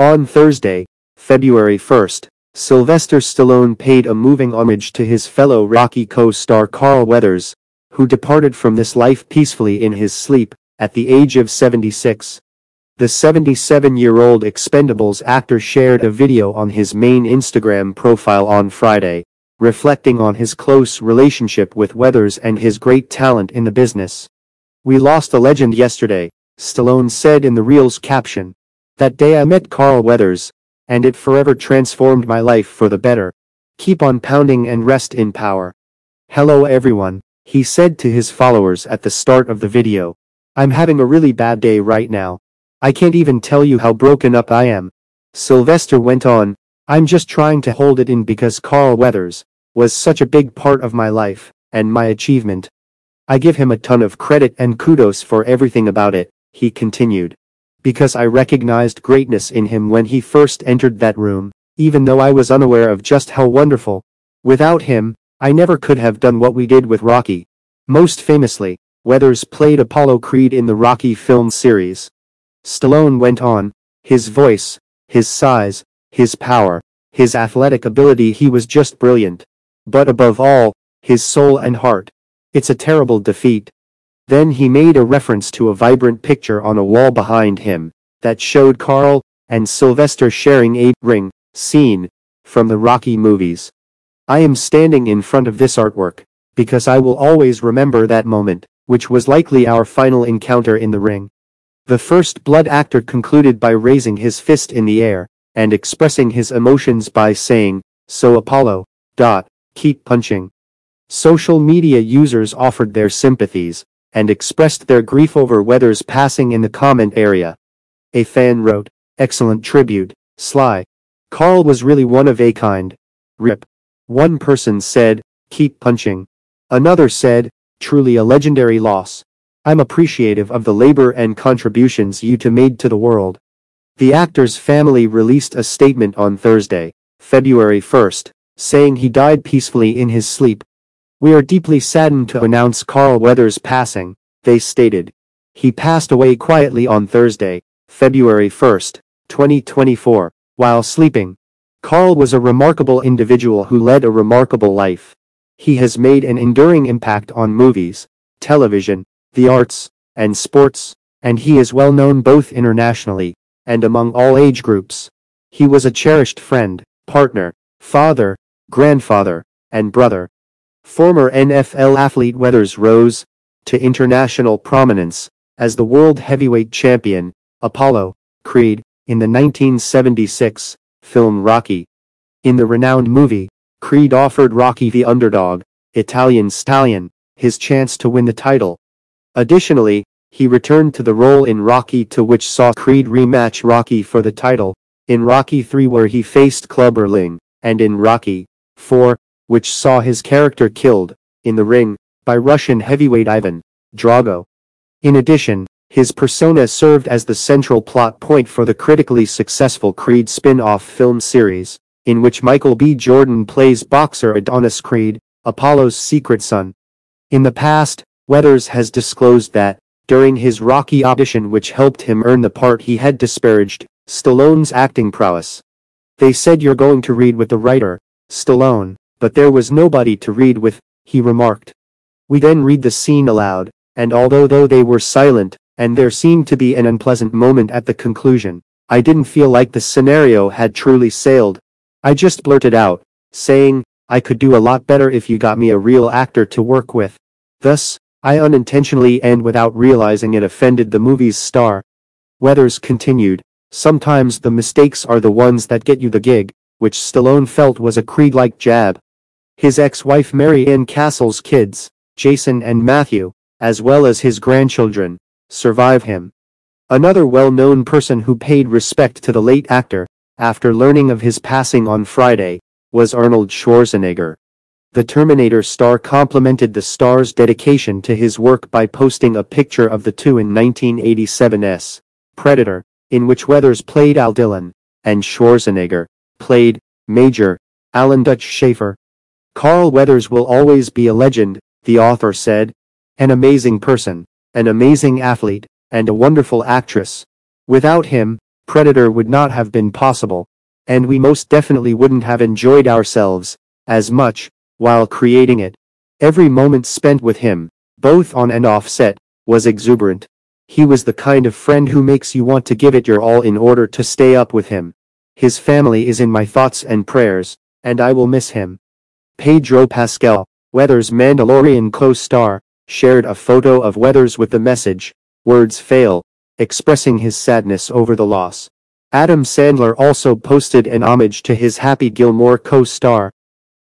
On Thursday, February 1st, Sylvester Stallone paid a moving homage to his fellow Rocky co-star Carl Weathers, who departed from this life peacefully in his sleep, at the age of 76. The 77-year-old Expendables actor shared a video on his main Instagram profile on Friday, reflecting on his close relationship with Weathers and his great talent in the business. We lost a legend yesterday, Stallone said in the Reel's caption. That day I met Carl Weathers, and it forever transformed my life for the better. Keep on pounding and rest in power. Hello everyone, he said to his followers at the start of the video. I'm having a really bad day right now. I can't even tell you how broken up I am. Sylvester went on, I'm just trying to hold it in because Carl Weathers was such a big part of my life and my achievement. I give him a ton of credit and kudos for everything about it, he continued. Because I recognized greatness in him when he first entered that room, even though I was unaware of just how wonderful. Without him, I never could have done what we did with Rocky. Most famously, Weathers played Apollo Creed in the Rocky film series. Stallone went on, his voice, his size, his power, his athletic ability he was just brilliant. But above all, his soul and heart. It's a terrible defeat. Then he made a reference to a vibrant picture on a wall behind him that showed Carl and Sylvester sharing a ring scene from the Rocky movies. I am standing in front of this artwork, because I will always remember that moment, which was likely our final encounter in the ring. The first blood actor concluded by raising his fist in the air, and expressing his emotions by saying, so Apollo, dot, keep punching. Social media users offered their sympathies, and expressed their grief over Weathers' passing in the comment area. A fan wrote, excellent tribute, Sly. Carl was really one of a kind. Rip. One person said, keep punching. Another said, truly a legendary loss. I'm appreciative of the labor and contributions you two made to the world. The actor's family released a statement on Thursday, February 1st, saying he died peacefully in his sleep. We are deeply saddened to announce Carl Weathers' passing, they stated. He passed away quietly on Thursday, February 1st, 2024, while sleeping. Carl was a remarkable individual who led a remarkable life. He has made an enduring impact on movies, television, the arts, and sports, and he is well known both internationally and among all age groups. He was a cherished friend, partner, father, grandfather, and brother. Former NFL athlete Weathers rose to international prominence as the world heavyweight champion, Apollo, Creed, in the 1976 film Rocky. In the renowned movie, Creed offered Rocky the underdog, Italian stallion, his chance to win the title. Additionally, he returned to the role in Rocky II which saw Creed rematch Rocky for the title, in Rocky III where he faced Clubber Lang, and in Rocky IV, which saw his character killed, in the ring, by Russian heavyweight Ivan Drago. In addition, his persona served as the central plot point for the critically successful Creed spin-off film series, in which Michael B. Jordan plays boxer Adonis Creed, Apollo's secret son. In the past, Weathers has disclosed that, during his Rocky audition which helped him earn the part he had disparaged, Stallone's acting prowess. They said you're going to read with the writer, Stallone, but there was nobody to read with, he remarked. We then read the scene aloud, and although though they were silent, and there seemed to be an unpleasant moment at the conclusion, I didn't feel like the scenario had truly sailed. I just blurted out, saying, I could do a lot better if you got me a real actor to work with. Thus, I unintentionally and without realizing it offended the movie's star. Weathers continued, sometimes the mistakes are the ones that get you the gig, which Stallone felt was a Creed-like jab. His ex-wife Mary Ann Castle's kids, Jason and Matthew, as well as his grandchildren, survive him. Another well-known person who paid respect to the late actor, after learning of his passing on Friday, was Arnold Schwarzenegger. The Terminator star complimented the star's dedication to his work by posting a picture of the two in 1987's Predator, in which Weathers played Al Dillon, and Schwarzenegger played Major Alan Dutch Schaefer. Carl Weathers will always be a legend, the author said. An amazing person, an amazing athlete, and a wonderful actress. Without him, Predator would not have been possible. And we most definitely wouldn't have enjoyed ourselves, as much, while creating it. Every moment spent with him, both on and off set, was exuberant. He was the kind of friend who makes you want to give it your all in order to stay up with him. His family is in my thoughts and prayers, and I will miss him. Pedro Pascal, Weathers' Mandalorian co-star, shared a photo of Weathers with the message, words fail, expressing his sadness over the loss. Adam Sandler also posted an homage to his Happy Gilmore co-star,